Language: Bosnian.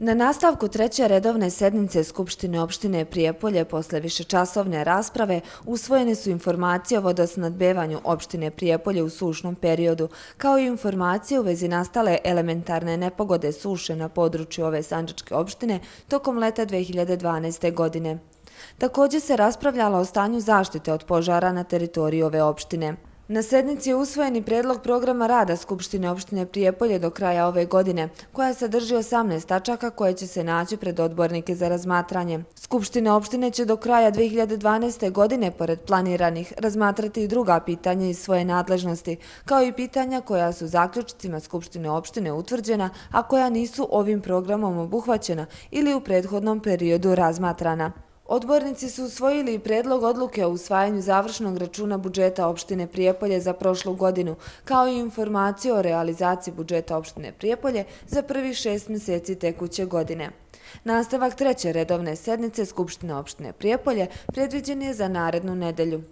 Na nastavku treće redovne sednice Skupštine opštine Prijepolje posle višečasovne rasprave usvojene su informacije o vodosnadbevanju opštine Prijepolje u sušnom periodu, kao i informacije u vezi nastale elementarne nepogode suše na području ove sanđačke opštine tokom leta 2012. godine. Također se raspravljala o stanju zaštite od požara na teritoriji ove opštine. Na sednici je usvojeni predlog programa rada Skupštine opštine Prijepolje do kraja ove godine, koja sadrži 18 tačaka koje će se naći pred odbornike za razmatranje. Skupština opštine će do kraja 2012. godine, pored planiranih, razmatrati i druga pitanja iz svoje nadležnosti, kao i pitanja koja su zaključicima Skupštine opštine utvrđena, a koja nisu ovim programom obuhvaćena ili u prethodnom periodu razmatrana. Odbornici su usvojili predlog odluke o usvajanju završnog računa budžeta opštine Prijepolje za prošlu godinu, kao i informaciju o realizaciji budžeta opštine Prijepolje za prvi šest mjeseci tekuće godine. Nastavak treće redovne sednice Skupštine opštine Prijepolje predviđen je za narednu nedelju.